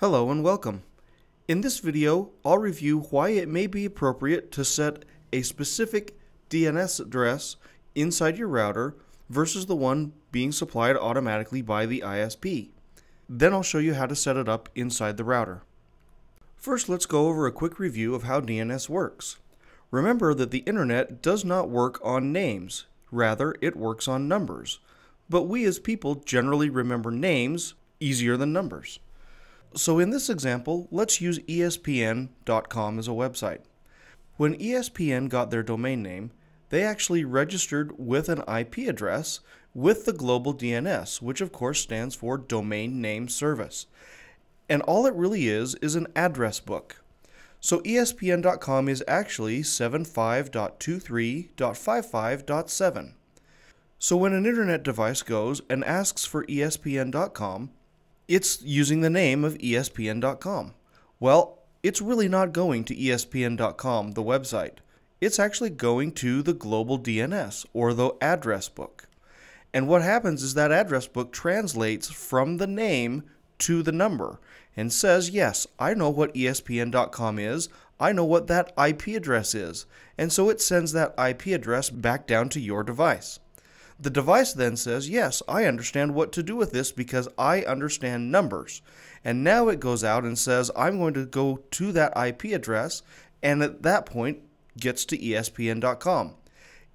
Hello and welcome. In this video, I'll review why it may be appropriate to set a specific DNS address inside your router versus the one being supplied automatically by the ISP. Then I'll show you how to set it up inside the router. First, let's go over a quick review of how DNS works. Remember that the internet does not work on names, rather it works on numbers. But we as people generally remember names easier than numbers. So in this example, let's use ESPN.com as a website. When ESPN got their domain name, they actually registered with an IP address with the global DNS, which of course stands for Domain Name Service. And all it really is is an address book. So ESPN.com is actually 75.23.55.7. So when an internet device goes and asks for ESPN.com, it's using the name of ESPN.com. Well, it's really not going to ESPN.com, the website. It's actually going to the global DNS, or the address book. And what happens is that address book translates from the name to the number and says, yes, I know what ESPN.com is. I know what that IP address is. And so it sends that IP address back down to your device. The device then says, Yes, I understand what to do with this because I understand numbers. And now it goes out and says, I'm going to go to that IP address, and at that point gets to ESPN.com.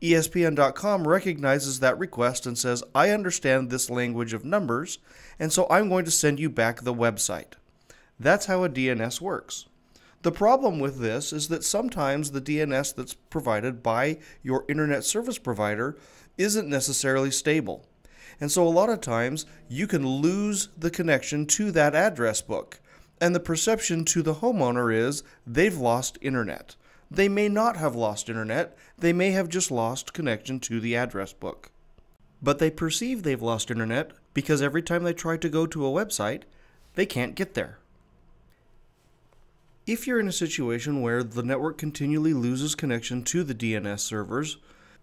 ESPN.com recognizes that request and says, I understand this language of numbers, and so I'm going to send you back the website. That's how a DNS works. The problem with this is that sometimes the DNS that's provided by your internet service provider isn't necessarily stable. And so a lot of times you can lose the connection to that address book. And the perception to the homeowner is they've lost internet. They may not have lost internet, they may have just lost connection to the address book. But they perceive they've lost internet because every time they try to go to a website, they can't get there. If you're in a situation where the network continually loses connection to the DNS servers,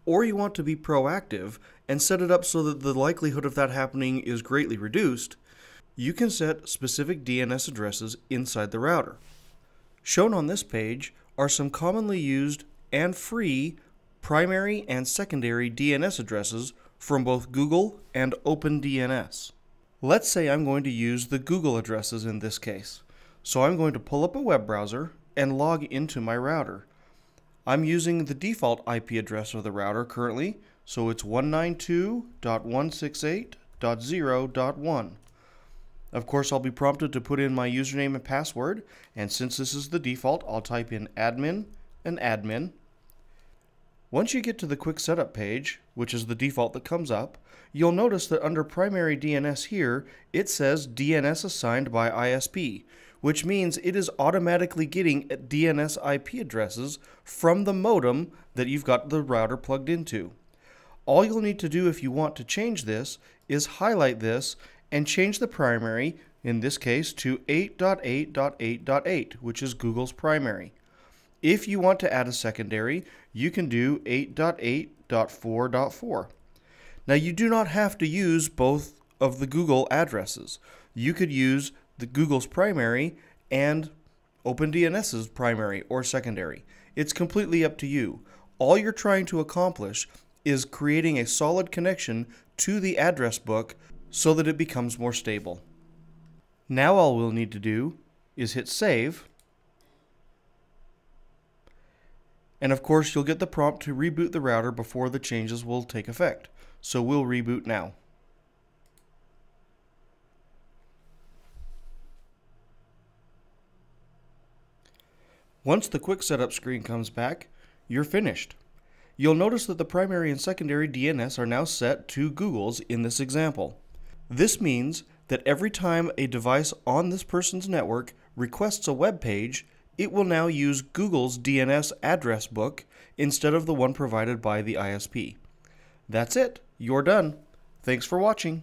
or you want to be proactive and set it up so that the likelihood of that happening is greatly reduced, you can set specific DNS addresses inside the router. Shown on this page are some commonly used and free primary and secondary DNS addresses from both Google and OpenDNS. Let's say I'm going to use the Google addresses in this case. So I'm going to pull up a web browser and log into my router. I'm using the default IP address of the router currently, so it's 192.168.0.1. Of course, I'll be prompted to put in my username and password, and since this is the default, I'll type in admin and admin. Once you get to the quick setup page, which is the default that comes up, you'll notice that under primary DNS here, it says DNS assigned by ISP, which means it is automatically getting DNS IP addresses from the modem that you've got the router plugged into. All you'll need to do if you want to change this is highlight this and change the primary, in this case to 8.8.8.8, which is Google's primary. If you want to add a secondary, you can do 8.8.4.4. Now you do not have to use both of the Google addresses. You could use the Google's primary and OpenDNS's primary or secondary. It's completely up to you. All you're trying to accomplish is creating a solid connection to the address book so that it becomes more stable. Now all we'll need to do is hit save. And of course you'll get the prompt to reboot the router before the changes will take effect. So we'll reboot now. Once the quick setup screen comes back, you're finished. You'll notice that the primary and secondary DNS are now set to Google's in this example. This means that every time a device on this person's network requests a web page, it will now use Google's DNS address book instead of the one provided by the ISP. That's it. You're done. Thanks for watching.